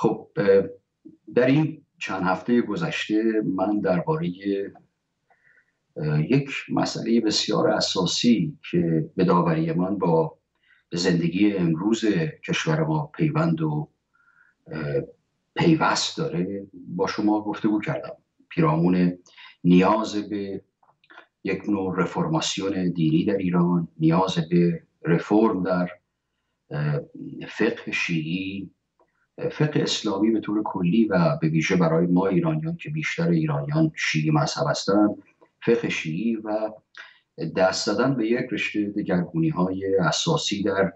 خب در این چند هفته گذشته من درباره یک مسئله بسیار اساسی که به داوری من با زندگی امروز کشور ما پیوند و پیوست داره با شما گفتگو کردم. پیرامون نیاز به یک نوع رفرماسیون دینی در ایران نیاز به رفرم در فقه شیعی فقه اسلامی به طور کلی و به ویژه برای ما ایرانیان که بیشتر ایرانیان شیعی مذهب هستند فقه شیعی و دست دادن به یک رشته دگرگونی های اساسی در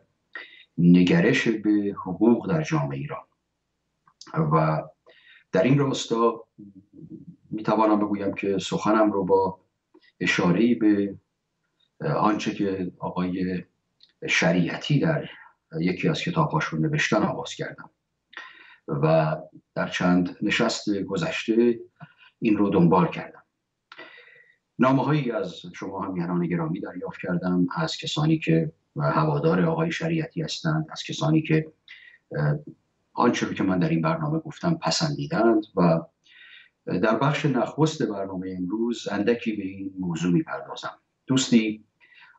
نگرش به حقوق در جامعه ایران. و در این راستا می‌توانم بگویم که سخنم رو با اشاره به آنچه که آقای شریعتی در یکی از کتابهاشون نوشتن آغاز کردم. و در چند نشست گذشته این رو دنبال کردم. نامه هایی از شما همیهنان گرامی دریافت کردم از کسانی که هوادار آقای شریعتی هستند از کسانی که آنچه رو که من در این برنامه گفتم پسندیدند و در بخش نخست برنامه امروز اندکی به این موضوع می‌پردازم. دوستی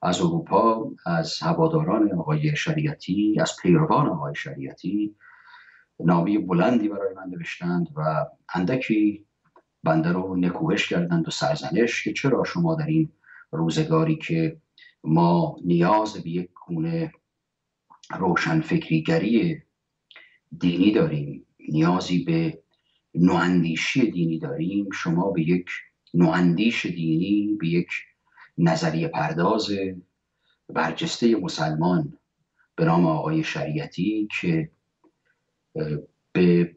از اروپا از هواداران آقای شریعتی از پیروان آقای شریعتی نامی بلندی برای من نوشتند و اندکی بنده رو نکوهش کردند و سرزنش که چرا شما در این روزگاری که ما نیاز به یک گونه روشنفکریگری دینی داریم نیازی به نواندیشی دینی داریم شما به یک نواندیش دینی به یک نظریه پرداز برجسته مسلمان به نام آقای شریعتی که به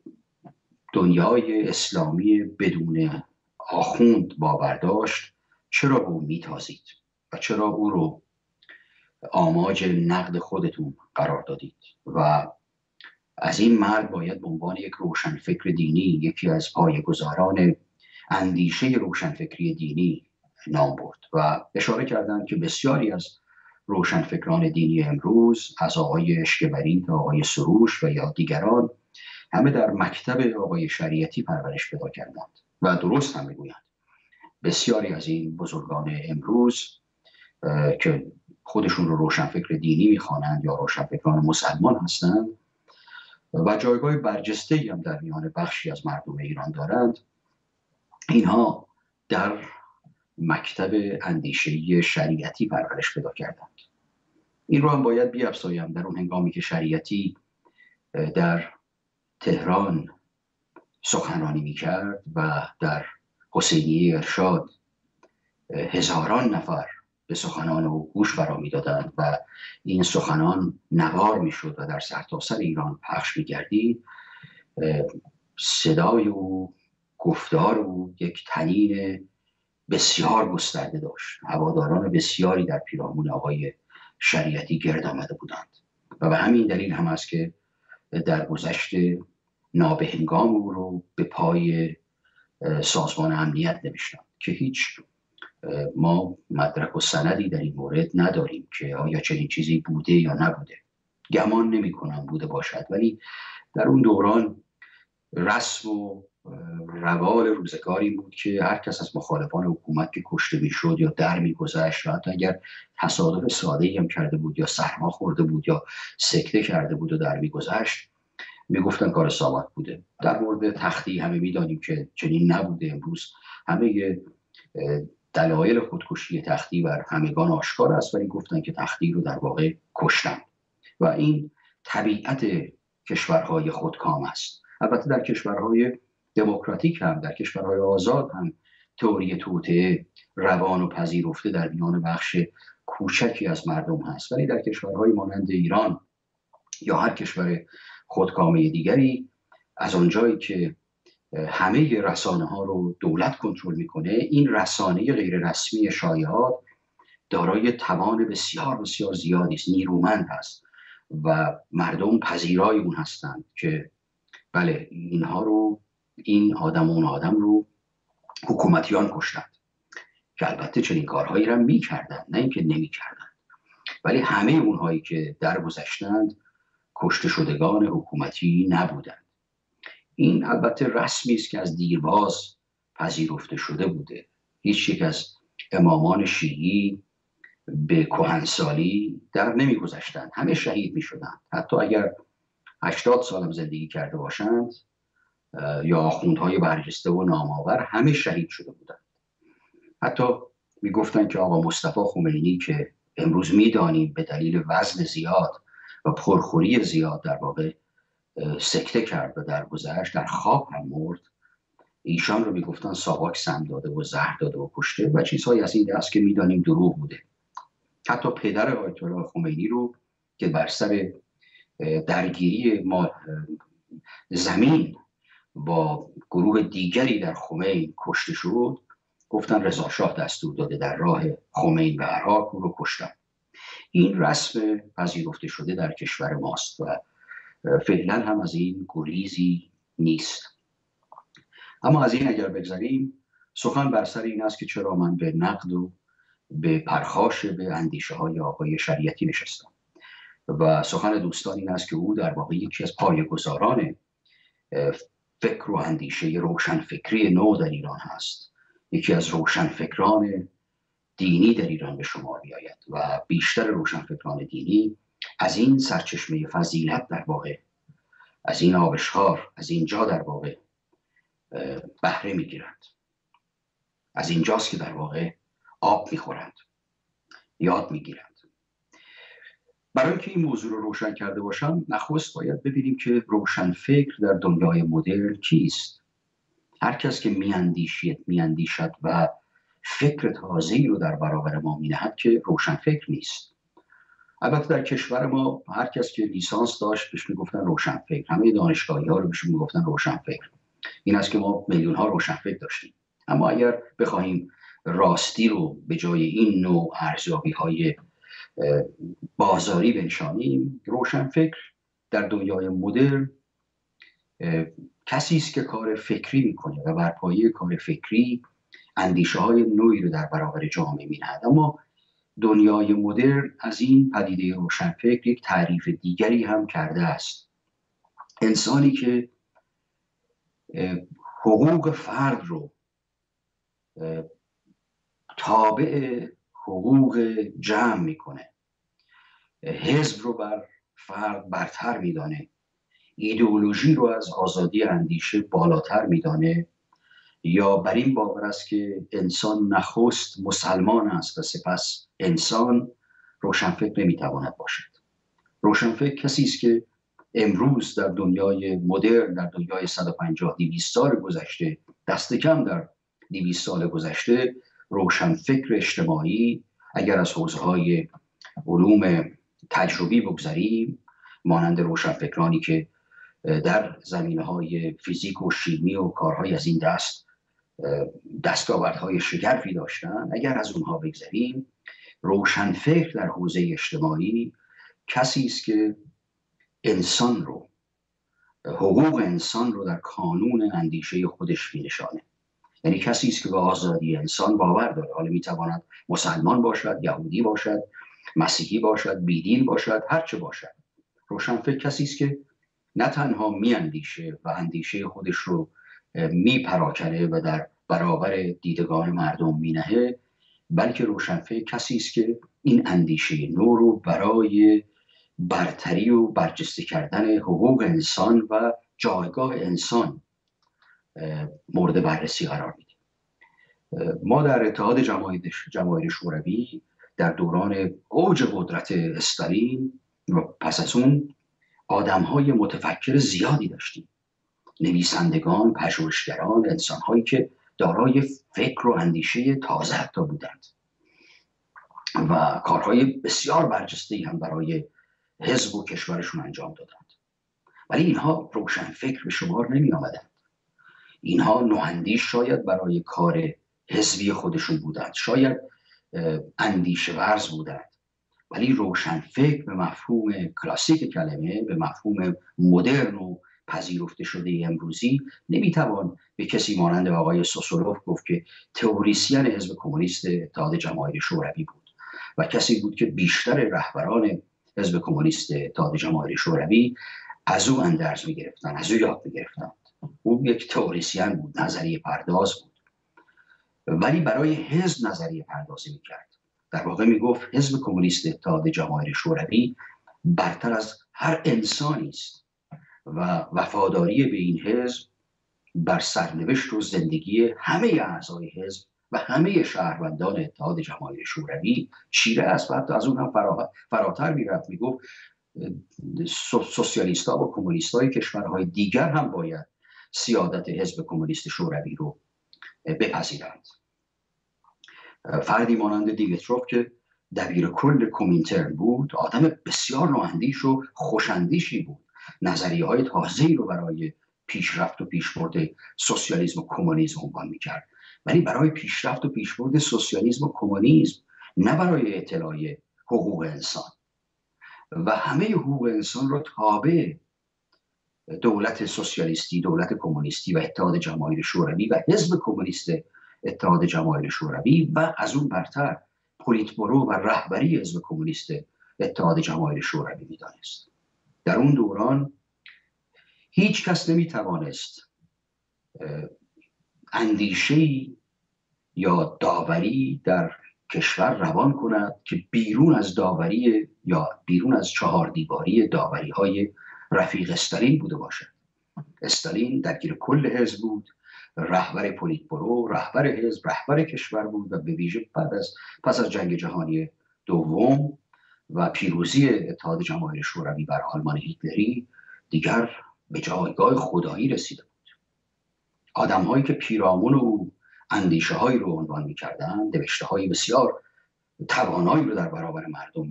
دنیای اسلامی بدون آخوند باور داشت چرا به او میتازید و چرا او رو آماج نقد خودتون قرار دادید؟ و از این مرد باید به عنوان یک روشنفکر دینی یکی از پایه‌گذاران اندیشه روشنفکری دینی نام برد و اشاره کردند که بسیاری از روشنفکران دینی امروز از آقای اشکبری تا آقای سروش و یا دیگران همه در مکتب آقای شریعتی پرورش پیدا کردند و درست هم می‌گویند. بسیاری از این بزرگان امروز که خودشون رو روشنفکر دینی می‌خوانند یا روشنفکران مسلمان هستند و جایگاه برجسته هم در میان بخشی از مردم ایران دارند اینها در مکتب اندیشه شریعتی پرورش پیدا کردند. این رو هم باید بیافزایم در اون هنگامی که شریعتی در تهران سخنرانی می‌کرد و در حسینی ارشاد هزاران نفر به سخنان او گوش فرا می‌دادند و این سخنان نوار می‌شد و در سرتاسر سر ایران پخش میگردید صدای او گفتار او یک تنین بسیار گسترده داشت. هواداران بسیاری در پیرامون آقای شریعتی گرد آمده بودند. و به همین دلیل هم است که در گذشت نابهنگام او رو به پای سازمان امنیت نوشتند که هیچ ما مدرک و سندی در این مورد نداریم که آیا چنین چیزی بوده یا نبوده. گمان نمی کنم بوده باشد ولی در اون دوران رسم و روال روزگاری بود که هر کس از مخالفان حکومت که کشته می‌شد یا در میگذشت و حتی اگر تصادف ساده هم کرده بود یا سرما خورده بود یا سکته کرده بود و در میگذشت می‌گفتن کار سامت بوده. در مورد تختی همه می‌دانیم که چنین نبوده. امروز همه دلایل خودکشی تختی بر همگان آشکار است ولی گفتن که تختی رو در واقع کشتن و این طبیعت کشورهای خودکام است. البته در کشورهای دموکراتیک هم در کشورهای آزاد هم تئوری توطعه روان و پذیرفته در میان بخش کوچکی از مردم هست. ولی در کشورهای مانند ایران یا هر کشور خودکامه دیگری از آنجایی که همه رسانه ها رو دولت کنترل می‌کنه این رسانه غیر رسمی شایعات دارای توان بسیار بسیار زیادی است نیرومند هست و مردم پذیرای اون هستند که بله اینها رو این آدم و اون آدم رو حکومتیان کشتند. که البته چنین کارهایی را می‌کردند نه اینکه نمی‌کردند. ولی همه اونهایی که در گذشتند کشته شدگان حکومتی نبودند. این البته رسمی است که از دیرباز پذیرفته شده بوده. هیچ یک از امامان شیعی به کهنسالی در نمیگذشتند. همه شهید می شدند حتی اگر هشتاد سالم زندگی کرده باشند یا آخوندهای برجسته و نامآور همه شهید شده بودند. حتی می‌گفتند که آقا مصطفی خمینی که امروز می‌دانیم به دلیل وزن زیاد و پرخوری زیاد در واقع سکته کرد و در گذشت در خواب هم مرد. ایشان رو می‌گفتن ساواک سم داده و زهر داده و کشته و چیزهایی از این دست که می‌دانیم دروغ بوده. حتی پدر آیت الله خمینی رو که بر سر درگیری ما زمین با گروه دیگری در خمین کشته شد. گفتن رضا شاه دستور داده در راه خمین و عراق او رو کشتن. این رسم پذیرفته شده در کشور ماست و فعلا هم از این گریزی نیست. اما از این اگر بگذاریم سخن بر سر این است که چرا من به نقد و به پرخاش به اندیشه های آقای شریعتی نشستم. و سخن دوستان این است که او در واقع یکی از پایه‌گذاران فکر و اندیشه روشن فکری نو در ایران هست. یکی از روشن فکران دینی در ایران به شما بیاید و بیشتر روشن فکران دینی از این سرچشمه فضیلت در واقع از این آبشخار از اینجا در واقع بهره می‌گیرند. از اینجاست که در واقع آب می‌خورند. یاد می‌گیرند. برای اینکه این موضوع رو روشن کرده باشم نخست باید ببینیم که روشن فکر در دنیای مدرن کیست. هر کس که میاندیشید میاندیشد و فکر تازه‌ای رو در برابر ما مینهد که روشن فکر نیست. البته در کشور ما هر کس که لیسانس داشت بهش می‌گفتن روشن فکر. همه دانشگاهی ها رو بهش می‌گفتن روشن فکر. این است که ما میلیون ها روشن فکر داشتیم. اما اگر بخواهیم راستی رو به جای این نوع ارزیابی های بازاری بنشانیم روشن فکر در دنیای مدرن. کسی است که کار فکری می‌کنه و بر پایه کار فکری اندیشه های نوعی رو در برابر جامعه مینهد. اما دنیای مدرن از این پدیده روشن فکر یک تعریف دیگری هم کرده است. انسانی که حقوق فرد رو تابع حقوق جمع می‌کنه. حزب رو بر فرد برتر میدانه. ایدئولوژی رو از آزادی اندیشه بالاتر میدانه. یا بر این باور است که انسان نخست مسلمان است و سپس انسان روشنفکر نمی‌تواند باشد. روشنفکر کسی است که امروز در دنیای مدرن در دنیای 150 200 سال گذشته دست کم در 200 سال گذشته روشنفکر اجتماعی اگر از حوزه های علوم تجربی بگذاریم مانند روشنفکرانی که در زمینه های فیزیک و شیمی و کارهای از این دست دستاوردهای شگرفی داشتن اگر از اونها بگذریم روشنفکر در حوزه اجتماعی کسی است که انسان رو حقوق انسان رو در کانون اندیشه خودش نشانه یعنی کسی است که به آزادی انسان باور داره حالا می‌تواند مسلمان باشد یهودی باشد مسیحی باشد بیدین باشد هرچه باشد. روشنفکر کسی است که نه تنها میاندیشه و اندیشه خودش رو میپراکنه و در برابر دیدگان مردم مینهه بلکه روشنفکر کسی است که این اندیشه نو رو برای برتری و برجسته کردن حقوق انسان و جایگاه انسان مورد بررسی قرار میده ما در اتحاد جماهیر شوروی در دوران اوج قدرت استالین و پس از اون آدم های متفکر زیادی داشتیم. نویسندگان، پژوهشگران، انسانهایی که دارای فکر و اندیشه تازه حتی بودند. و کارهای بسیار برجسته هم برای حزب و کشورشون انجام دادند. ولی اینها روشن فکر به شمار نمی آمدند اینها نوهندیش شاید برای کار حزبی خودشون بودند. شاید اندیشه ورز بودند. ولی روشن فکر به مفهوم کلاسیک کلمه به مفهوم مدرن و پذیرفته شده امروزی نمی‌توان به کسی مانند آقای سوسولوف گفت که تئوریسین حزب کمونیست اتحاد جماهیر شوروی بود و کسی بود که بیشتر رهبران حزب کمونیست اتحاد جماهیر شوروی از او اندرز می‌گرفتن از او یاد می‌گرفتند او یک تئوریسین بود نظریه پرداز بود. ولی برای حزب نظریه پردازی می‌کرد. در واقع می‌گفت حزب کمونیست اتحاد جماهیر شوروی برتر از هر انسانی است و وفاداری به این حزب بر سرنوشت و زندگی همه اعضای حزب و همه شهروندان اتحاد جماهیر شوروی چیره است و حتی از اون هم فراتر می‌رفت. می‌گفت سوسیالیست ها و کمونیست های کشورهای دیگر هم باید سیادت حزب کمونیست شوروی رو بپذیرند. فردی مانند دیویتروف که دبیر کل کومینترن بود آدم بسیار نواندیش و خوشندیشی بود. نظریه های تازه رو برای پیشرفت و پیشبرد سوسیالیسم و کمونیسم عنوان می‌کرد. ولی برای پیشرفت و پیشبرد سوسیالیسم و کمونیسم نه برای اطلاع حقوق انسان. و همه حقوق انسان رو تابع دولت سوسیالیستی دولت کمونیستی و اتحاد جماهیر شوروی و حزب کمونیست اتحاد جماهیر شوروی و از اون برتر پولیتبرو و رهبری حزب کمونیست اتحاد جماهیر شوروی می‌دانست. در اون دوران هیچ کس نمی توانست اندیشه یا داوری در کشور روان کند که بیرون از داوری یا بیرون از چهار دیواری داوری های رفیق استالین بوده باشد استالین درگیر کل حزب بود. رهبر پولیتبرو رهبر حزب رهبر کشور بود و به ویژه بعد از پس از جنگ جهانی دوم و پیروزی اتحاد جماهیر شوروی بر آلمان هیتلری دیگر به جایگاه خدایی رسیده بود. آدم هایی که پیرامون او اندیشه هایی رو عنوان می‌کردند نوشته های بسیار توانایی رو در برابر مردم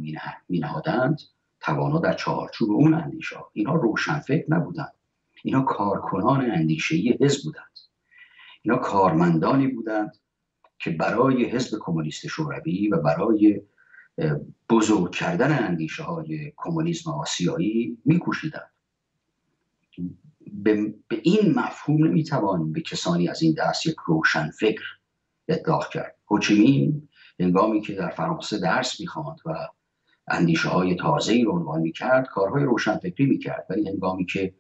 می نهادند توانا در چارچوب اون اندیشه اینا روشنفکر نبودند اینا کارکنان اندیشهای حزب بودند. اینا کارمندانی بودند که برای حزب کمونیست شوروی و برای بزرگ کردن اندیشه های کمونیسم آسیایی میکوشیدند. به, به این مفهوم نمی‌توان به کسانی از این دست یک روشن فکر اطلاق کرد. هوچیمین هنگامی که در فرانسه درس می‌خواند و اندیشه های تازه رو عنوان می‌کرد کارهای روشنفکری می‌کرد. ولی هنگامی که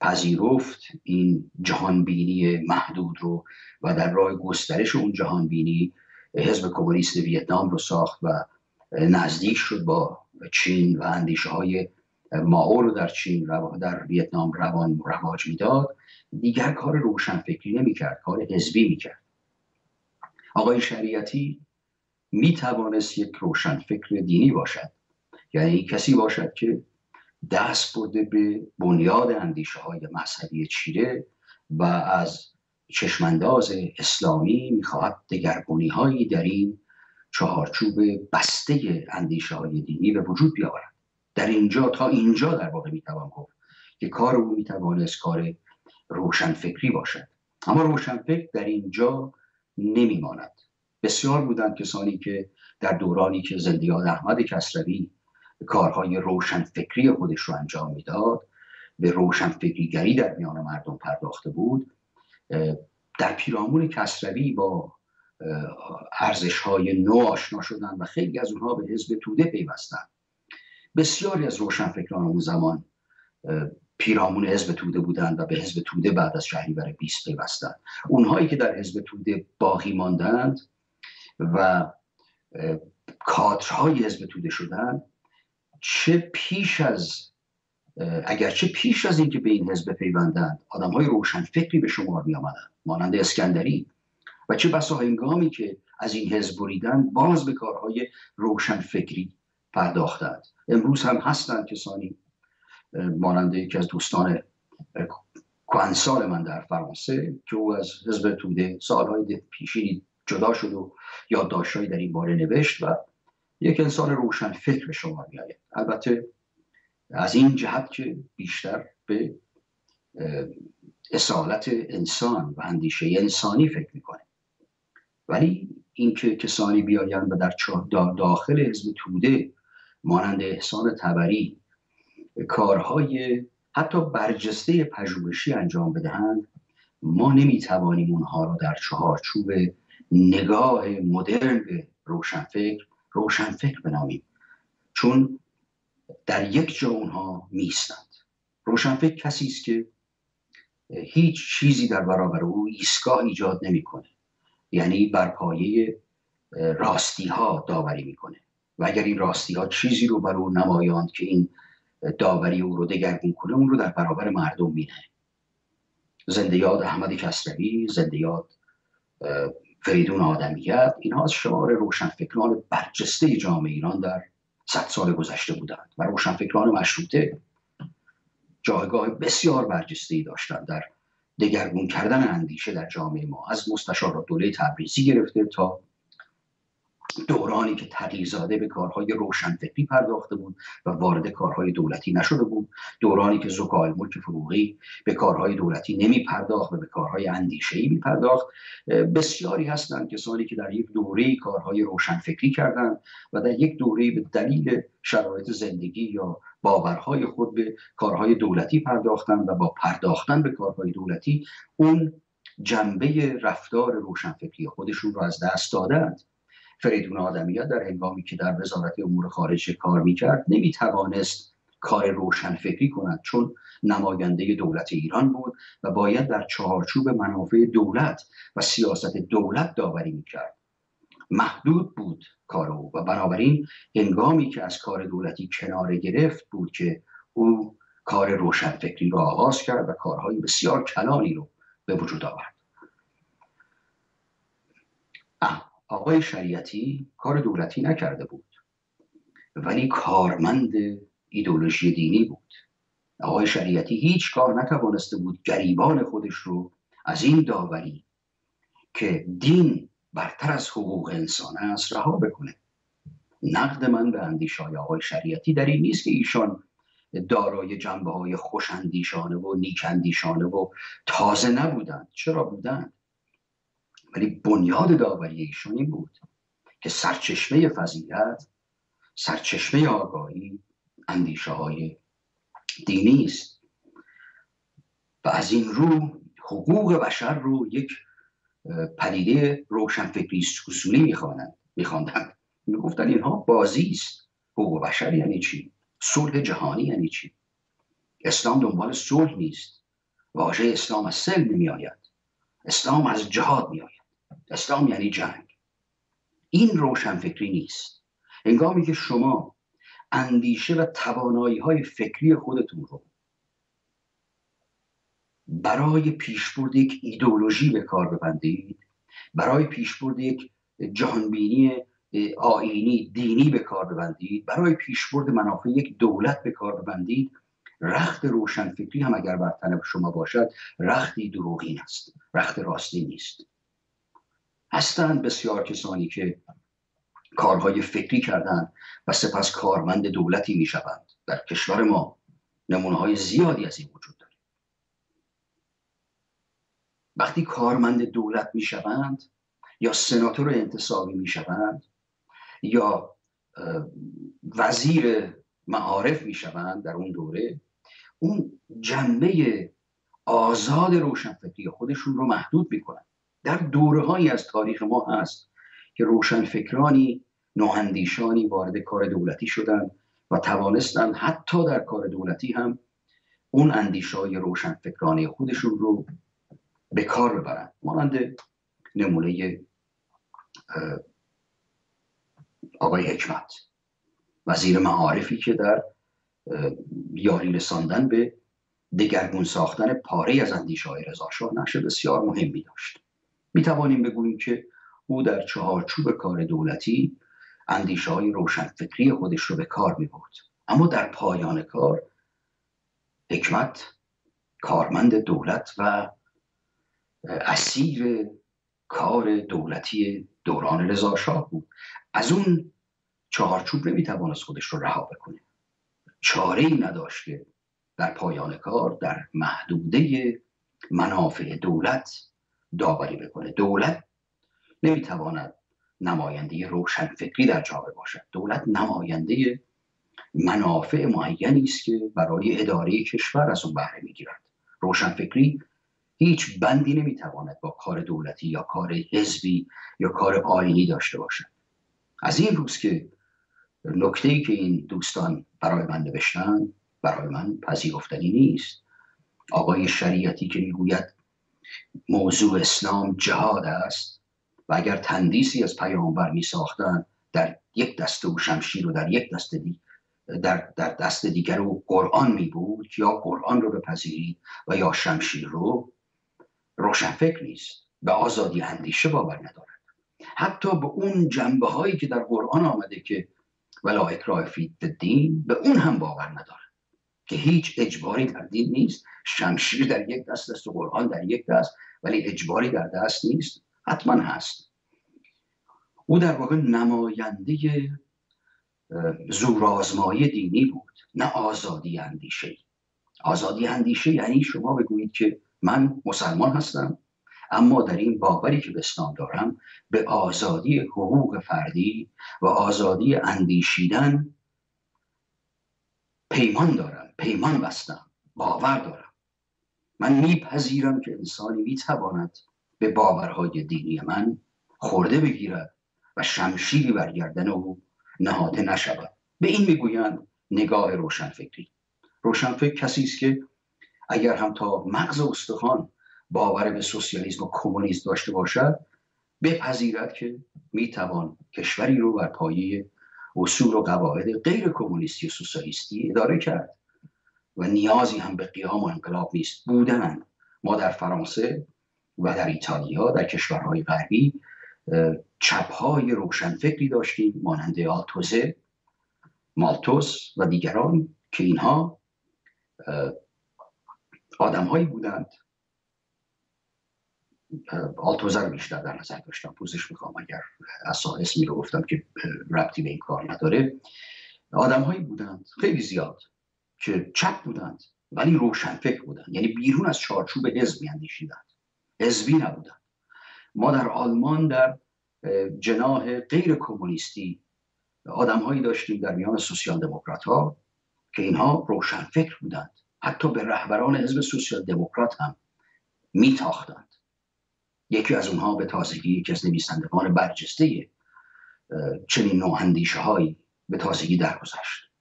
پذیرفت این جهانبینی محدود رو و در راه گسترش اون جهانبینی حزب کمونیست ویتنام رو ساخت و نزدیک شد با چین و اندیشه های ماو رو در چین در ویتنام روان رواج می‌داد دیگر کار روشنفکری نمی‌کرد کار حزبی می‌کرد. آقای شریعتی می توانست یک روشنفکر دینی باشد. یعنی کسی باشد که دست برده به بنیاد اندیشه های مذهبی چیره و از چشمانداز اسلامی می‌خواهد دگرگونی هایی در این چهارچوب بسته اندیشه های دینی به وجود بیاورد. در اینجا تا اینجا در واقع می‌توان گفت که کار او می‌توانست کار روشنفکری باشد. اما روشنفکر در اینجا نمیماند. بسیار بودند کسانی که در دورانی که زندیاد احمد کسروی کارهای روشنفکری خودش رو انجام می‌داد. به روشنفکریگری در میان مردم پرداخته بود. در پیرامون کسروی با ارزش های نو آشنا شدن و خیلی از اونها به حزب توده پیوستند بسیاری از روشنفکران اون زمان پیرامون حزب توده بودند و به حزب توده بعد از شهریور 20 پیوستند اونهایی که در حزب توده باقی ماندند و کادرهای حزب توده شدند چه پیش از اگرچه پیش از اینکه به این حزب پیوندند آدم های روشن فکری به شمار می آمدند مانند اسکندری و چه بسا هنگامی که از این حزب بریدن باز به کارهای روشن فکری پرداختند. امروز هم هستند کسانی مانند یکی از دوستان کوانسال من در فرانسه که او از حزب توده سالهای پیشینی جدا شد و یادداشتهایی در این باره نوشت و یک انسان روشن فکر شما می البته از این جهت که بیشتر به اصالت انسان و اندیشه انسانی فکر می‌کنه ولی اینکه کسانی بیایند و در داخل حزب توده مانند احسان تبری کارهای حتی برجسته پژوهشی انجام بدهند ما نمی‌توانیم اونها را در چهارچوب نگاه مدرن به روشنفکر روشنفکر بنامیم. چون در یک جا اونها میستند روشنفکر کسی است که هیچ چیزی در برابر او ایستگاه ایجاد نمی‌کنه. یعنی بر پایه راستی ها داوری می‌کنه. و اگر این راستی ها چیزی رو بر او نمایاند که این داوری او رو دگرگون کنه اون رو در برابر مردم مینه زنده یاد احمد کسروی زنده یاد فریدون آدمیت اینها از شمار روشنفکران برجسته جامعه ایران در صد سال گذشته بودند و روشنفکران مشروطه جایگاه بسیار برجسته ای داشتند در دگرگون کردن اندیشه در جامعه ما. از مستشارات دوله تبریزی گرفته تا دورانی که تقیزاده به کارهای روشنفکری پرداخته بود و وارد کارهای دولتی نشده بود. دورانی که زکای ملک فروغی به کارهای دولتی نمی پرداخت و به کارهای اندیشهی می پرداخت بسیاری هستند کسانی که در یک دوره کارهای روشنفکری کردند و در یک دوره به دلیل شرایط زندگی یا باورهای خود به کارهای دولتی پرداختند و با پرداختن به کارهای دولتی اون جنبه رفتار روشنفکری خودشون رو از دست دادند. فریدون آدمیت در هنگامی که در وزارت امور خارجه کار می‌کرد نمی‌توانست کار روشنفکری کند چون نماینده دولت ایران بود و باید در چهارچوب منافع دولت و سیاست دولت داوری می‌کرد. محدود بود کار او و بنابراین هنگامی که از کار دولتی کنار گرفت بود که او کار روشنفکری را آغاز کرد و کارهای بسیار کلانی رو به وجود آورد. آقای شریعتی کار دولتی نکرده بود. ولی کارمند ایدولوژی دینی بود. آقای شریعتی هیچگاه نتوانسته بود گریبان خودش رو از این داوری که دین برتر از حقوق انسان است رها بکنه. نقد من به اندیشای آقای شریعتی در این نیست که ایشان دارای جنبه های خوشندیشانه و نیکندیشانه و تازه نبودند. چرا بودند؟ ولی بنیاد داوری ایشون این بود که سرچشمه فضیلت سرچشمه آگاهی اندیشه های دینی است. و از این رو حقوق بشر رو یک پدیده روشنفکری اصولی می‌خوانند میخواندند. می‌گفتن اینها بازی است. حقوق بشر یعنی چی؟ صلح جهانی یعنی چی؟ اسلام دنبال صلح نیست. واژه اسلام از سلم نمیآید اسلام از جهاد میآید. اسلام یعنی جنگ. این روشنفکری نیست. هنگامی که شما اندیشه و توانایی های فکری خودتون رو برای پیشبرد یک ایدولوژی به کار ببندید برای پیشبرد یک جهانبینی آینی دینی به کار ببندید برای پیشبرد منافع یک دولت به کار ببندید رخت روشنفکری هم اگر بر تن شما باشد رختی دروغین است رخت راستی نیست. هستند بسیار کسانی که کارهای فکری کردند و سپس کارمند دولتی می شوند در کشور ما نمونه های زیادی از این وجود داریم وقتی کارمند دولت می شوند یا سناتور انتصابی می شوند یا وزیر معارف می شوند در اون دوره اون جنبه آزاد روشنفکری خودشون رو محدود می در دوره از تاریخ ما هست که روشنفکرانی نوهندیشانی وارد کار دولتی شدند و توانستند حتی در کار دولتی هم اون اندیشای روشنفکرانی خودشون رو به کار ببرند. مانند نمونه آقای حکمت وزیر معارفی که در یاری رساندن به دگرگون ساختن پاره از اندیشه های رضاشاه نقش بسیار مهمی داشت. می توانیم بگوییم که او در چهارچوب کار دولتی اندیشه های روشنفکری خودش رو به کار می برد اما در پایان کار حکمت کارمند دولت و اسیر کار دولتی دوران رضا شاه بود. از اون چهارچوب نمی‌توانست خودش رو رها بکنه. چاره ای نداشت که در پایان کار در محدوده منافع دولت داوری بکنه. دولت نمی‌تواند نماینده روشنفکری در جامعه باشد. دولت نماینده منافع معینی است که برای اداره کشور از اون بهره می‌گیرد. روشنفکری هیچ بندی نمی‌تواند با کار دولتی یا کار حزبی یا کار آینی داشته باشد. از این روز که نکته ای که این دوستان برای من نوشتن برای من پذیرفتنی نیست. آقای شریعتی که می‌گوید موضوع اسلام جهاد است و اگر تندیسی از پیامبر می ساختن در یک دست او شمشیر و در یک دست دی در, در دست دیگر او قرآن می بود یا قرآن رو بپذیرید و یا شمشیر رو؟ روشنفکر نیست. به آزادی اندیشه باور ندارد. حتی به اون جنبه هایی که در قرآن آمده که ولا اکراه فی دین به اون هم باور ندارد. که هیچ اجباری در دین نیست. شمشیر در یک دست است و قرآن در یک دست ولی اجباری در دست نیست. حتما هست. او در واقع نماینده زورآزمایی دینی بود نه آزادی اندیشه آزادی اندیشه یعنی شما بگویید که من مسلمان هستم اما در این باوری که به اسلام دارم به آزادی حقوق فردی و آزادی اندیشیدن پیمان دارم. پیمان بستم باور دارم. من میپذیرم که انسانی می‌تواند به باورهای دینی من خورده بگیرد و شمشیری برگردن او نهاده نشود. به این می‌گویند نگاه روشنفکری. روشنفکر کسی است که اگر هم تا مغز استخوان باور به سوسیالیسم و کمونیسم داشته باشد بپذیرد که می‌توان کشوری رو بر پایه اصول و قواعد غیر کمونیستی و سوسیالیستی اداره کرد. و نیازی هم به قیام و انقلاب نیست. بودن ما در فرانسه و در ایتالیا در کشورهای غربی چپهای روشنفکری داشتیم مانند آلتوزه مالتوس و دیگران که اینها آدمهایی بودند. آلتوزه رو بیشتر در نظر داشتم. پوزش می‌خوام اگر اصلا اسمی رو گفتم که ربطی به این کار نداره. آدمهایی بودند. خیلی زیاد. که چپ بودند ولی روشنفکر بودند. یعنی بیرون از چارچوب حزب میاندیشیدند حزبی نبودند. ما در آلمان در جناح غیر کمونیستی آدمهایی داشتیم در میان سوسیال دموکرات ها که اینها روشنفکر بودند. حتی به رهبران حزب سوسیال دموکرات هم میتاختند. یکی از اونها به تازگی یکی از نویسندگان برجسته چنین نوع اندیشه هایی به تازگی درگذشت.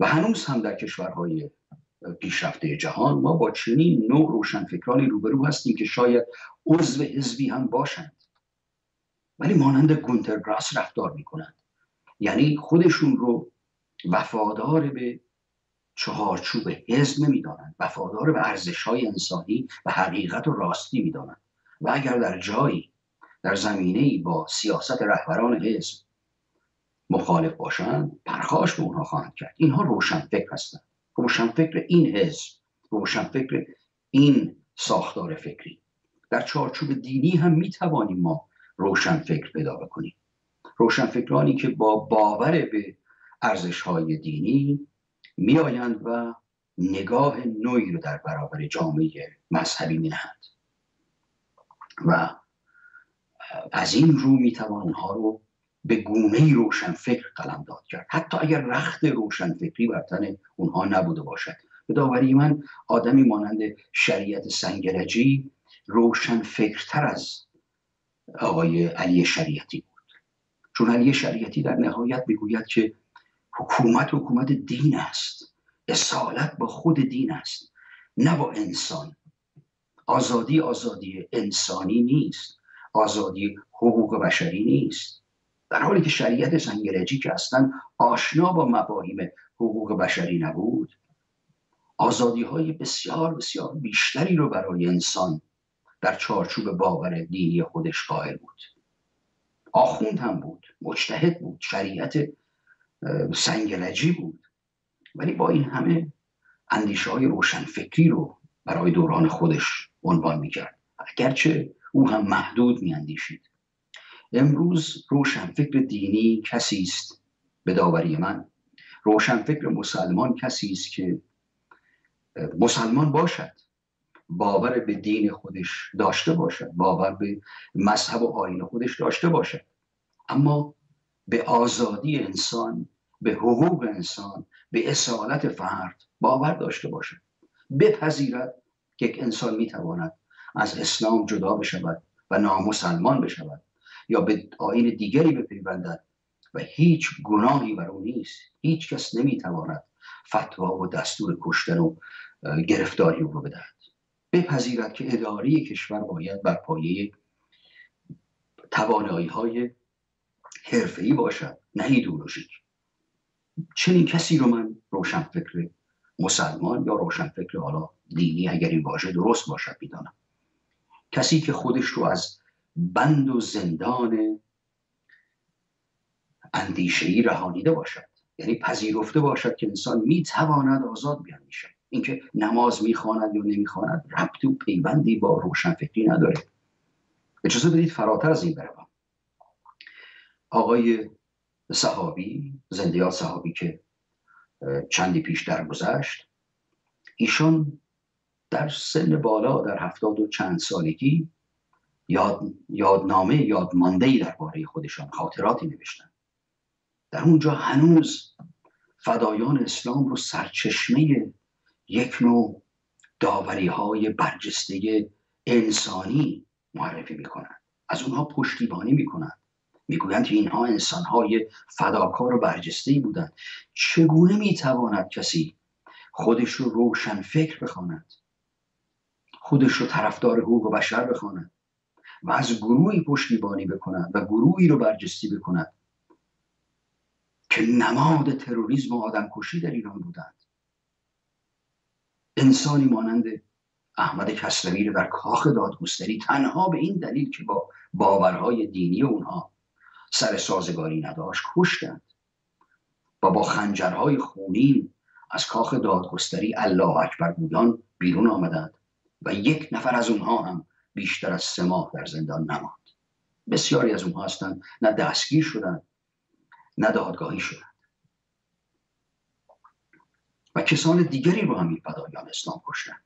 و هنوز هم در کشورهای پیشرفته جهان ما با چنین نوع روشنفکرانی روبرو هستیم که شاید عضو حزبی هم باشند. ولی مانند گونتر گراس رفتار می‌کنند. یعنی خودشون رو وفادار به چهارچوب حزب می‌دانند وفادار به ارزش های انسانی و حقیقت و راستی می‌دانند. و اگر در جایی در زمینه با سیاست رهبران حزب مخالف باشند پرخاش به اونها خواهند کرد. اینها روشنفکر هستند. روشنفکر این حزب روشنفکر این ساختار فکری. در چارچوب دینی هم می‌توانیم ما روشنفکر پیدا بکنیم. روشنفکرانی که با باور به ارزش های دینی میآیند و نگاه نوعی رو در برابر جامعه مذهبی مینهند. و از این رو می‌توان اونها رو به گونه روشنفکر قلم داد کرد. حتی اگر رخت روشنفکری بر تن اونها نبوده باشد. به داوری من آدمی مانند شریعت سنگرجی روشنفکرتر از آقای علی شریعتی بود. چون علی شریعتی در نهایت می‌گوید که حکومت حکومت دین است. اصالت با خود دین است. نه با انسان. آزادی آزادی انسانی نیست. آزادی حقوق بشری نیست. در حالی که شریعت سنگرجی که اصلا آشنا با مفاهیم حقوق بشری نبود آزادی های بسیار بسیار بیشتری رو برای انسان در چارچوب باور دینی خودش قائل بود. آخوند هم بود مجتهد بود شریعت سنگرجی بود. ولی با این همه اندیشه های روشنفکری رو برای دوران خودش عنوان می‌کرد. اگرچه او هم محدود میاندیشید. امروز روشنفکر دینی کسی است به داوری من. روشنفکر مسلمان کسی است که مسلمان باشد باور به دین خودش داشته باشد باور به مذهب و آین خودش داشته باشد. اما به آزادی انسان به حقوق انسان به اصالت فرد باور داشته باشد. بپذیرد که یک انسان می‌تواند از اسلام جدا بشود و نامسلمان بشود. یا به آین دیگری بپیوندد و هیچ گناهی بر او نیست. هیچ کس نمی‌تواند فتوا و دستور کشتن و گرفتاری او رو بدهد. بپذیرد که اداره کشور باید بر پایه توانایی های حرفه‌ای باشد نه ایدولوژیک چنین کسی رو من روشنفکر مسلمان یا روشنفکر حالا دینی اگر این واژه درست باشد می‌دانم. کسی که خودش رو از بند و زندان اندیشهای رهانیده باشد. یعنی پذیرفته باشد که انسان می‌تواند آزاد بیاندیشد اینکه نماز می‌خواند یا نمی‌خواند ربط و پیوندی با روشنفکری نداره. اجازه بدید فراتر از این بروم. آقای صحابی زندیات صحابی که چندی پیش درگذشت ایشان در سن بالا در هفتاد و چند سالگی یاد، یادنامه یادمانده درباره خودشان خاطراتی نوشتن در اونجا هنوز فدایان اسلام رو سرچشمه یک نوع داوری های برجسته انسانی معرفی می‌کنند. از اونها پشتیبانی می‌کنند. می‌گویند که اینها انسانهای فداکار و برجسته بودند. چگونه می‌تواند کسی خودش رو روشن فکر بخواند؟ خودش رو طرفدار حقوق بشر بخواند؟ و از گروهی پشتیبانی بکند و گروهی رو برجستی بکند که نماد تروریسم و آدمکشی در ایران بودند. انسانی مانند احمد کسروی رو در کاخ دادگستری تنها به این دلیل که با باورهای دینی اونها سر سازگاری نداشت کشتند و با خنجرهای خونین از کاخ دادگستری الله اکبر بودان بیرون آمدند و یک نفر از اونها هم بیشتر از سه ماه در زندان نماند. بسیاری از اونها هستند نه دستگیر شدند نه دادگاهی شدند. و کسان دیگری رو هم این فدایان اسلام کشتند.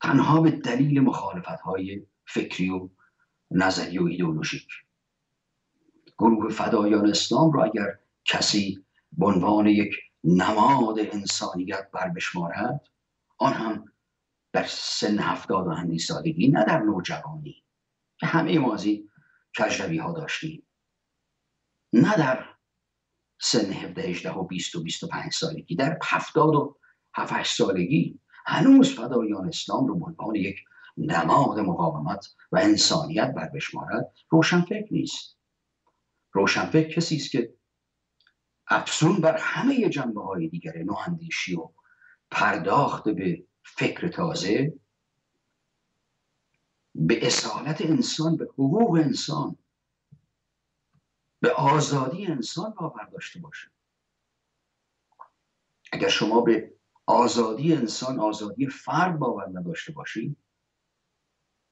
تنها به دلیل مخالفت های فکری و نظری و ایدئولوژیک. گروه فدایان اسلام را اگر کسی به عنوان یک نماد انسانیت بر بشمارد آن هم در سن هفتاد و هندی سالگی نه در نوجوانی. که همه ما از این کجروی ها داشتیم. نه در سن 17 18 و 20 و 25 سالگی در 70 و 7 سالگی هنوز فدایان اسلام رو به عنوان یک نماد مقاومت و انسانیت بر بشمارد روشنفکر نیست. روشنفکر کسی است که افزون بر همه جنبه های دیگر نواندیشی و پرداخت به فکر تازه به اصالت انسان به حقوق انسان به آزادی انسان باور داشته باشه اگر شما به آزادی انسان آزادی فرد باور نداشته باشید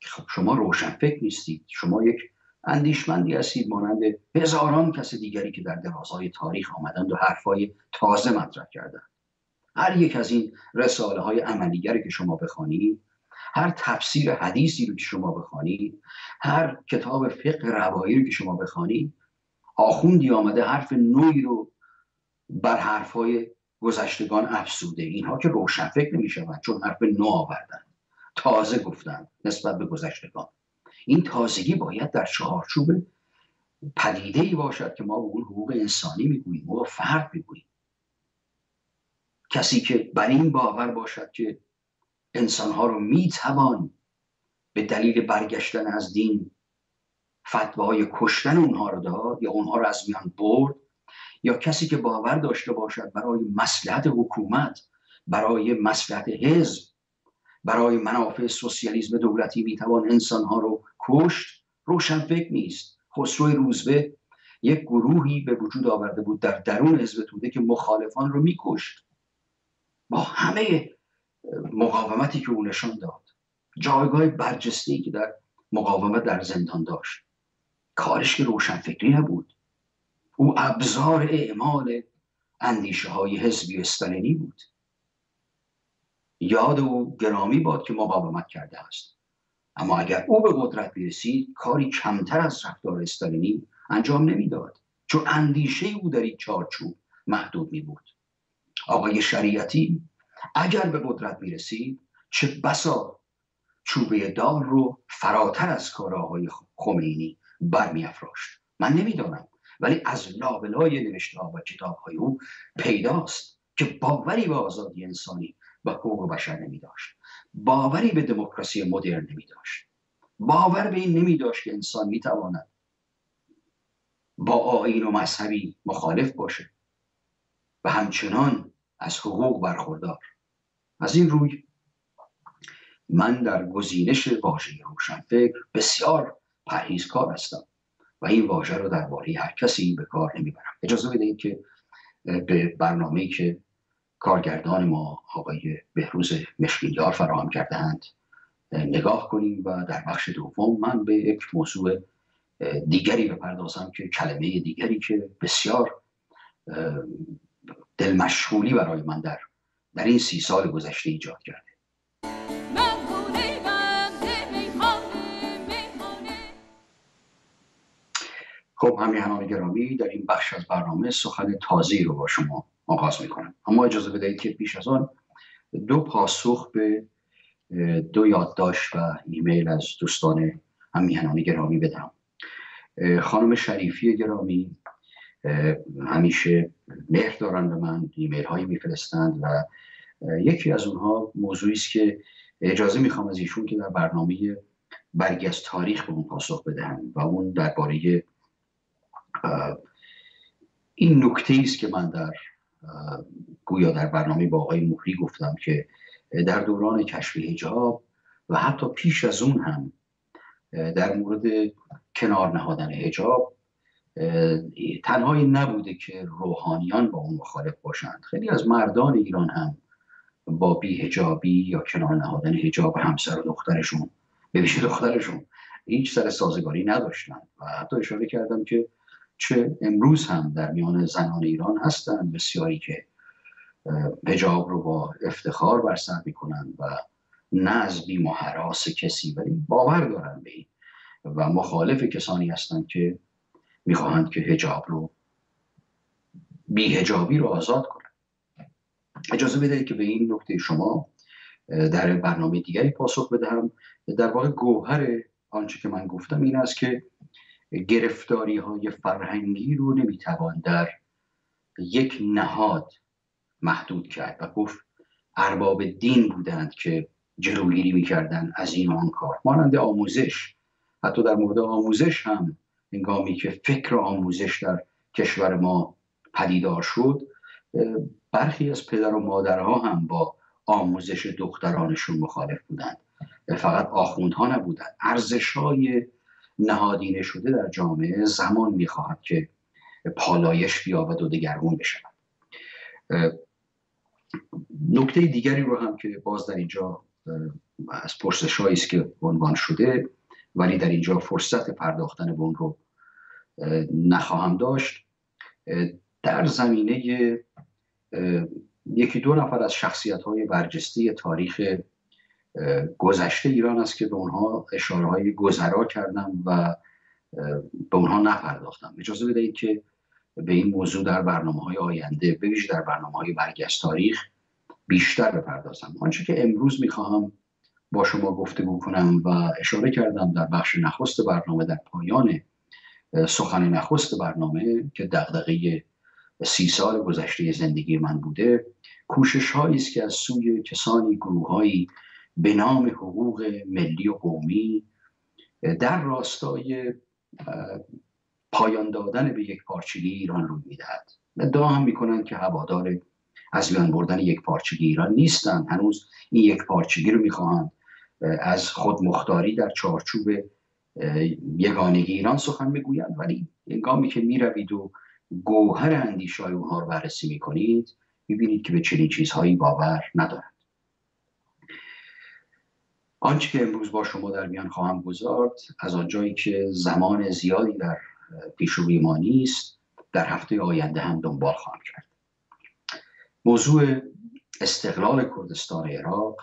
خب شما روشن فکر نیستید. شما یک اندیشمندی هستید مانند هزاران کس دیگری که در درازهای تاریخ آمدند و حرفهای تازه مطرح کردند. هر یک از این رساله های عملیگری که شما بخوانید هر تفسیر حدیثی رو که شما بخوانید هر کتاب فقه روایی رو که شما بخوانید آخوندی آمده حرف نوعی رو بر حرفهای گذشتگان افسوده. اینها که روشن فکر نمی شود چون حرف نو آوردن تازه گفتن نسبت به گذشتگان. این تازگی باید در چهارچوب پدیده ای باشد که ما به اون حقوق انسانی می‌گوییم و فرد می‌گوییم. کسی که بر این باور باشد که انسانها رو می‌توان به دلیل برگشتن از دین فتوای کشتن اونها رو داد یا اونها رو از میان برد یا کسی که باور داشته باشد برای مسلحت حکومت برای مسلحت حزب برای منافع سوسیالیسم دولتی می‌توان انسانها رو کشت روشن فکر نیست. خسرو روزبه یک گروهی به وجود آورده بود در درون حزب توده که مخالفان رو میکشت. با همه مقاومتی که او نشان داد جایگاه برجسته که در مقاومت در زندان داشت. کارش که روشنفکری نبود. او ابزار اعمال اندیشه های حزبی استالینی بود. یاد او گرامی باد که مقاومت کرده است. اما اگر او به قدرت برسید کاری کمتر از رفتار استالینی انجام نمی‌داد. چون اندیشه او در این چارچوب محدود می بود آقای شریعتی اگر به قدرت می رسید چه بسا چوبه دار رو فراتر از کارهای خمینی برمیافراشت. من نمی‌دانم ولی از لابلای نوشته و کتاب های او پیداست که باوری به آزادی انسانی به حقوق بشر نمی داشت باوری به دموکراسی مدرن نمی داشت باور به این نمی داشت که انسان می تواند با آین و مذهبی مخالف باشه و همچنان از حقوق برخوردار. از این روی من در گزینش واژه روشنفکر بسیار پرهیزکار هستم و این واژه رو درباره هر کسی به کار نمی‌برم. اجازه بدهید که به برنامه که کارگردان ما آقای بهروز مشکیلیار فراهم کردهاند نگاه کنیم و در بخش دوم من به یک موضوع دیگری بپردازم که کلمه دیگری که بسیار دل مشغولی برای من در در این سی سال گذشته ایجاد کرده. خب همیهنان گرامی در این بخش از برنامه سخن تازی رو با شما آغاز می‌کنم. اما اجازه بدهید که پیش از آن دو پاسخ به دو یادداشت و ایمیل از دوستان همیهنان گرامی بدم خانم شریفی گرامی همیشه مهر دارن به من ایمیل هایی میفرستند و یکی از اونها موضوعی است که اجازه می‌خوام از ایشون که در برنامه برگی از تاریخ به اون پاسخ بدهم و اون درباره این نکته است که من در گویا در برنامه با آقای مهری گفتم که در دوران کشف هجاب و حتی پیش از اون هم در مورد کنار نهادن هجاب تنهایی نبوده که روحانیان با اون مخالف باشند. خیلی از مردان ایران هم با بی هجابی یا کنار نهادن هجاب همسر و دخترشون به ویژه دخترشون هیچ سر سازگاری نداشتن و حتی اشاره کردم که چه امروز هم در میان زنان ایران هستند بسیاری که هجاب رو با افتخار بر و نه از و حراس کسی ولی باور دارن به این. و مخالف کسانی هستند که می‌خواهند که هجاب رو بی هجابی رو آزاد کنند. اجازه بدهید که به این نکته شما در برنامه دیگری پاسخ بدهم. در واقع گوهر آنچه که من گفتم این است که گرفتاری های فرهنگی رو نمی‌توان در یک نهاد محدود کرد و گفت ارباب دین بودند که جلوگیری می‌کردند از این آن کار. مانند آموزش. حتی در مورد آموزش هم هنگامی که فکر آموزش در کشور ما پدیدار شد برخی از پدر و مادرها هم با آموزش دخترانشون مخالف بودند. فقط آخوندها نبودند. ارزش های نهادینه شده در جامعه زمان می‌خواهد که پالایش بیابد و دگرگون بشود. نکته دیگری رو هم که باز در اینجا از پرسش است که عنوان شده ولی در اینجا فرصت پرداختن به اون رو نخواهم داشت. در زمینه یکی دو نفر از شخصیت های برجسته تاریخ گذشته ایران است که به اونها اشاره های گذرا کردم و به اونها نپرداختم. اجازه بدهید که به این موضوع در برنامه های آینده به در برنامه های برگشت تاریخ بیشتر بپردازم. آنچه که امروز می‌خواهم با شما گفتگو کنم و اشاره کردم در بخش نخست برنامه در پایان سخن نخست برنامه که دغدغه سی سال گذشته زندگی من بوده کوشش است که از سوی کسانی گروههایی به نام حقوق ملی و قومی در راستای پایان دادن به یک پارچگی ایران رو می‌دهد. ادعا هم می‌کنند که هوادار از میان بردن یک پارچگی ایران نیستند. هنوز این یک پارچگی رو می‌خواهند از خودمختاری در چارچوب یگانگی ایران سخن می‌گویند. ولی انگامی که می‌روید و گوهر اندیشای اونها رو بررسی می‌کنید می‌بینید که به چنین چیزهایی باور ندارند. آنچه که امروز با شما در میان خواهم گذارد از آنجایی که زمان زیادی در پیشروی ما نیست در هفته آینده هم دنبال خواهم کرد. موضوع استقلال کردستان عراق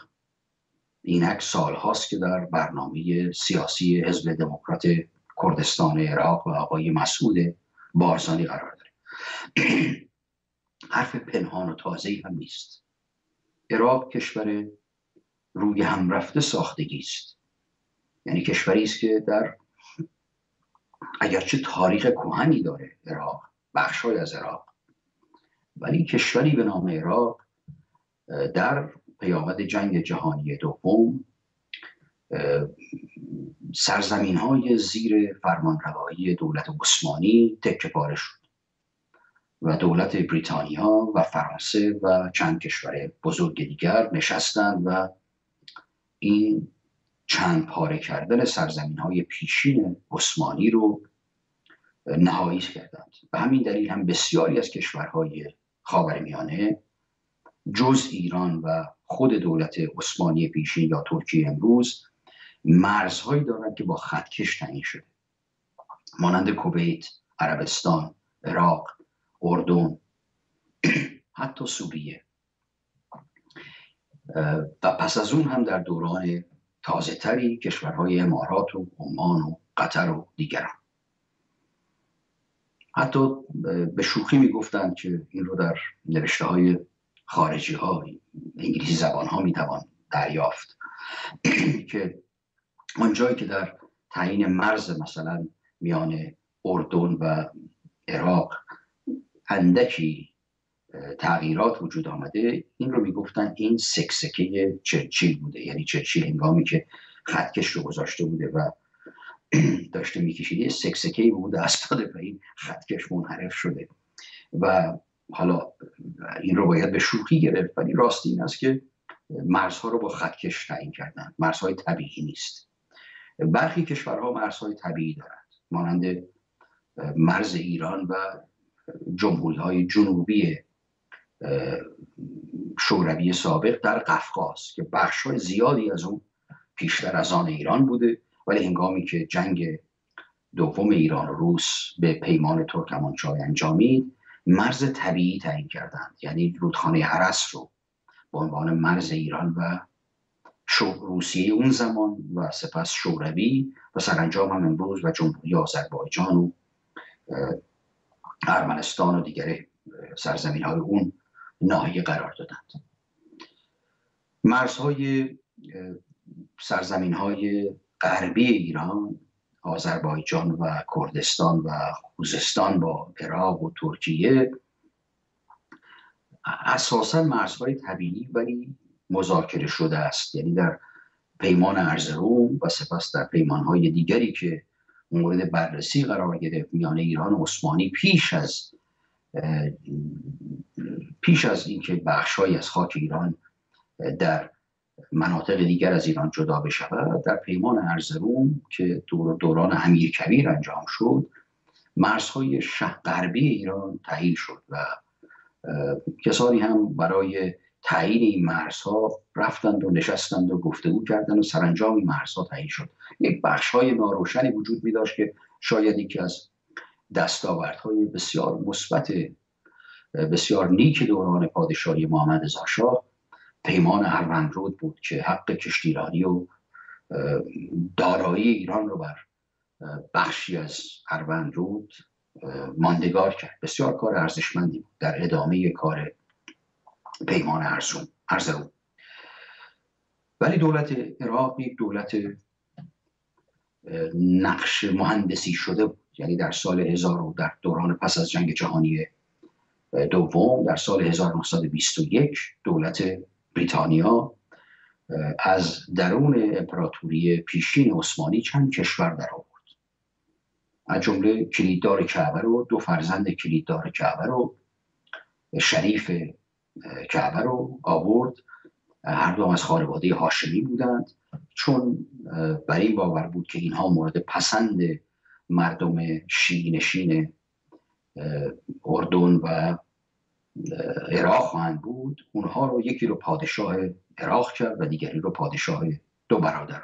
اینک سال هاست که در برنامه سیاسی حزب دموکرات کردستان عراق و آقای مسعود بارزانی قرار داره. حرف پنهان و تازه هم نیست. عراق کشور روی هم رفته ساختگی است. یعنی کشوری است که در اگرچه تاریخ کهنی داره عراق بخشای از عراق ولی کشوری به نام عراق در پیامد جنگ جهانی دوم سرزمین های زیر فرمانروایی دولت عثمانی تکه پاره شد و دولت بریتانیا و فرانسه و چند کشور بزرگ دیگر نشستند و این چند پاره کردن سرزمین های پیشین عثمانی رو نهایی کردند. به همین دلیل هم بسیاری از کشورهای خاورمیانه جز ایران و خود دولت عثمانی پیشین یا ترکیه امروز مرزهایی دارند که با خطکش تعیین شده. مانند کویت عربستان عراق اردن حتی سوریه. و پس از اون هم در دوران تازه تری کشورهای امارات و عمان و قطر و دیگران. حتی به شوخی می‌گفتند که این رو در نوشته های خارجی ها انگلیسی زبان ها می‌توان دریافت. که آنجایی که در تعیین مرز مثلا میان اردن و عراق اندکی تغییرات وجود آمده این رو می‌گفتن این سکسکه چرچیل بوده. یعنی چرچیل هنگامی که خطکش رو گذاشته بوده و داشته میکشیده سکسکه بوده استاده و این خطکش منحرف شده. و حالا این رو باید به شوخی گرفت ولی راستی این است که مرزها رو با خطکش تعیین کردن. مرزهای طبیعی نیست. برخی کشورها مرزهای طبیعی دارند. مانند مرز ایران و جمهوری های جنوبی شوروی سابق در قفقاز که بخش زیادی از اون پیشتر از آن ایران بوده ولی هنگامی که جنگ دوم ایران و روس به پیمان ترکمانچای انجامید مرز طبیعی تعیین کردند. یعنی رودخانه عرس رو به عنوان مرز ایران و روسیه اون زمان و سپس شوروی و سرانجام هم امروز و جمهوری آذربایجان و ارمنستان و دیگر سرزمین های اون ناحیه قرار دادند. مرزهای سرزمین های غربی ایران آذربایجان و کردستان و خوزستان با عراق و ترکیه. اساسا مرزهای طبیعی ولی مذاکره شده است. یعنی در پیمان ارزروم و سپس در پیمانهای دیگری که مورد بررسی قرار گرفت میان ایران و عثمانی پیش از پیش از اینکه بخشهایی از خاک ایران در مناطق دیگر از ایران جدا بشود. در پیمان ارزروم که دور دوران امیر کبیر انجام شد مرزهای شهر غربی ایران تعیین شد و کسانی هم برای تعیین این مرزها رفتند و نشستند و گفتگو کردند و سرانجام این مرزها تعیین شد. یک بخش های ناروشنی وجود می داشت که شاید یکی از دستاوردهای بسیار مثبت بسیار نیک دوران پادشاهی محمد شاه پیمان اروندرود بود که حق کشتیرانی و دارایی ایران رو بر بخشی از اروندرود ماندگار کرد. بسیار کار ارزشمندی بود در ادامه کار پیمان ارزون ارزرون ولی دولت عراق یک دولت نقش مهندسی شده بود. یعنی در سال هزار و در دوران پس از جنگ جهانی دوم در سال 1921 دولت بریتانیا از درون امپراتوری پیشین عثمانی چند کشور در آورد از جمله کلیددار کعبه رو دو فرزند کلیددار کعبه رو شریف کعبه رو آورد. هر دو از خانواده هاشمی بودند. چون بر این باور بود که اینها مورد پسند مردم شیعی اردن و عراق خواهند بود. اونها رو یکی رو پادشاه عراق کرد و دیگری رو پادشاه دو برادر.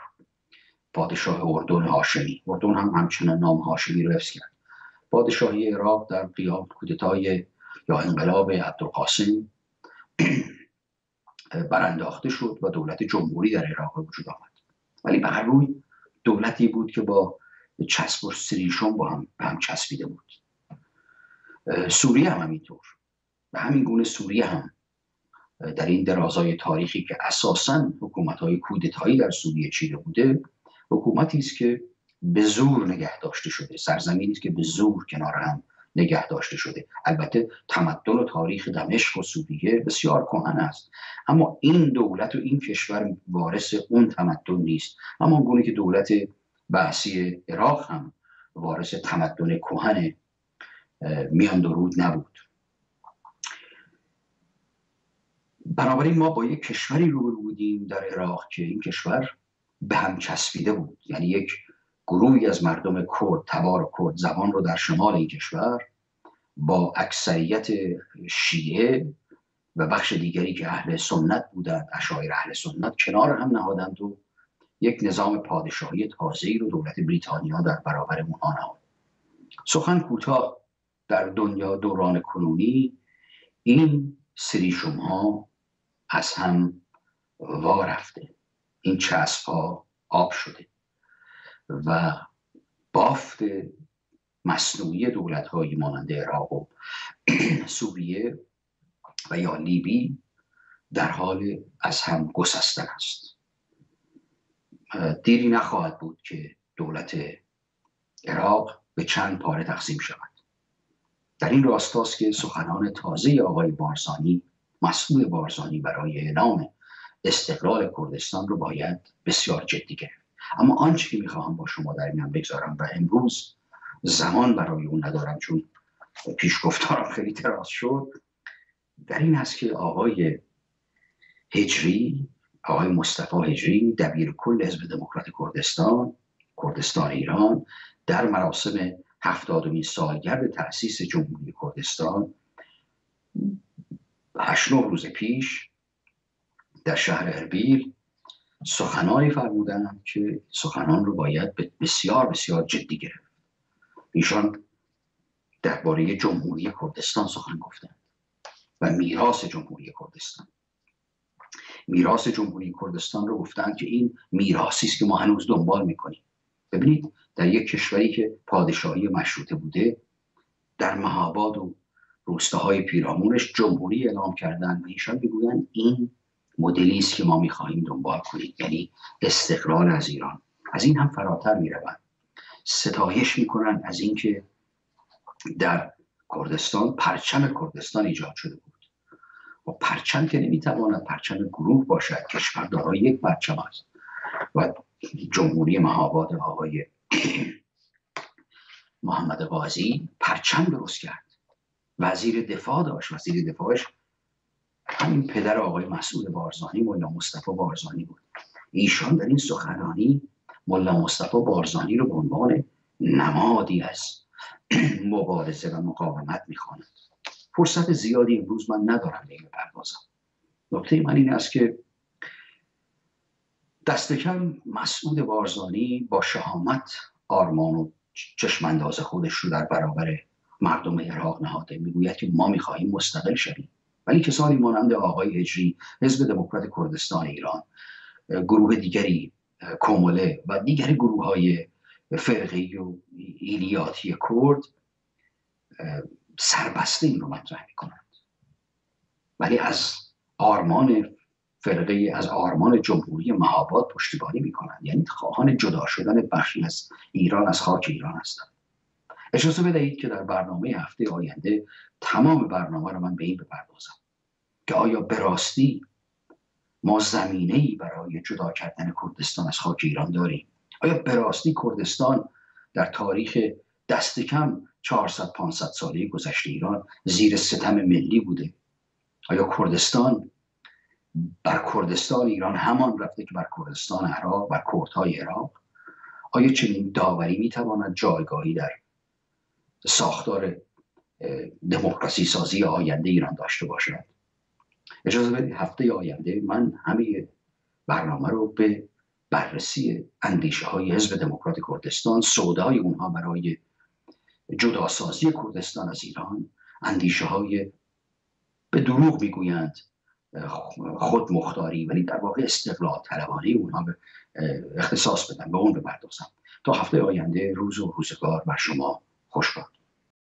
پادشاه اردن هاشمی. اردن هم همچنان نام هاشمی رو حفظ کرد. پادشاهی عراق در قیام کودتای یا انقلاب عبدالقاسم برانداخته شد و دولت جمهوری در عراق وجود آمد. ولی به هر روی دولتی بود که با چسب و سریشون با هم, هم چسبیده بود. سوریه هم همینطور. به همین گونه سوریه هم. در این درازای تاریخی که اساسا حکومت های کودتایی در سوریه چیده بوده حکومتی است که به زور نگه داشته شده. سرزمینی است که به زور کنار هم نگه داشته شده. البته تمدن و تاریخ دمشق و سوریه بسیار کهن است. اما این دولت و این کشور وارث اون تمدن نیست. اما گونه که دولت بعثی عراق هم وارث تمدن کهن میان درود نبود. بنابراین ما با یک کشوری روبرو بودیم در عراق که این کشور به هم چسبیده بود. یعنی یک گروهی از مردم کرد تبار کرد زبان رو در شمال این کشور با اکثریت شیعه و بخش دیگری که اهل سنت بودند اشایر اهل سنت کنار هم نهادند و یک نظام پادشاهی تازه‌ای رو دولت بریتانیا در برابر اونها نهاد. سخن کوتاه در دنیا دوران کنونی این سریشوم ها از هم وا رفته. این چسب ها آب شده و بافت مصنوعی دولت های مانند عراق و سوریه و یا لیبی در حال از هم گسستن است. دیری نخواهد بود که دولت عراق به چند پاره تقسیم شود. در این راستاست که سخنان تازه آقای بارزانی مسئول بارزانی برای اعلام استقلال کردستان رو باید بسیار جدی گرفت. اما آنچه که می‌خواهم با شما در میان بگذارم و امروز زمان برای اون ندارم چون پیش گفتارم خیلی تراز شد در این است که آقای هجری آقای مصطفی هجری دبیر کل حزب دموکرات کردستان کردستان ایران در مراسم هفتادمین سالگرد تأسیس جمهوری کردستان هشت روز پیش در شهر اربیل سخنانی فرمودن که سخنان رو باید بسیار بسیار جدی گرفت. ایشان درباره جمهوری کردستان سخن گفتند و میراث جمهوری کردستان. میراث جمهوری کردستان رو گفتند که این میراثی است که ما هنوز دنبال می‌کنیم. ببینید در یک کشوری که پادشاهی مشروطه بوده در مهاباد و روستاهای پیرامونش جمهوری اعلام کردن و ایشان می‌گویند این مدلی است که ما می‌خواهیم دنبال کنیم یعنی استقلال از ایران. از این هم فراتر می‌روند. ستایش می‌کنن از اینکه در کردستان پرچم کردستان ایجاد شده بود. و پرچم که نمی‌تواند پرچم گروه باشد کشور دارای یک پرچم است. و جمهوری مهاباد آقای محمد قاضی پرچم درست کرد. وزیر دفاع داشت. وزیر دفاعش همین پدر آقای مسئول بارزانی ملا مصطفی بارزانی بود. ایشان در این سخنرانی ملا مصطفی بارزانی رو به عنوان نمادی از مبارزه و مقاومت می‌خواند. فرصت زیادی امروز من ندارم به این بپردازم. نکته من این است که دست کم مسعود بارزانی با شهامت آرمان و چشمانداز خودش رو در برابر مردم عراق نهاده می‌گوید که ما می‌خواهیم مستقل شویم. ولی کسانی مانند آقای هجری حزب دموکرات کردستان ایران گروه دیگری کومله و دیگر گروه های فرقی و ایلیاتی کرد سربسته این رو مطرح می کنند ولی از آرمان فرقه از آرمان جمهوری مهاباد پشتیبانی می کنند یعنی خواهان جدا شدن بخشی از ایران از خاک ایران هستند. اجازه بدهید که در برنامه هفته آینده تمام برنامه رو من به این بپردازم که آیا به راستی ما زمینه ای برای جدا کردن کردستان از خاک ایران داریم؟ آیا به راستی کردستان در تاریخ دست کم 400 500 ساله گذشته ایران زیر ستم ملی بوده؟ آیا کردستان بر کردستان ایران همان رفته که بر کردستان عراق بر کردهای عراق؟ آیا چنین داوری می‌تواند جایگاهی در ساختار دموکراسی سازی آینده ایران داشته باشد. اجازه بدید هفته آینده من همه برنامه رو به بررسی اندیشه های حزب دموکرات کردستان سودای اونها برای جداسازی کردستان از ایران اندیشه های به دروغ می‌گویند خود مختاری ولی در واقع استقلال طلبانه اونها به اختصاص بدن به اون بپردازم. تا هفته آینده روز و روزگار بر شما خوش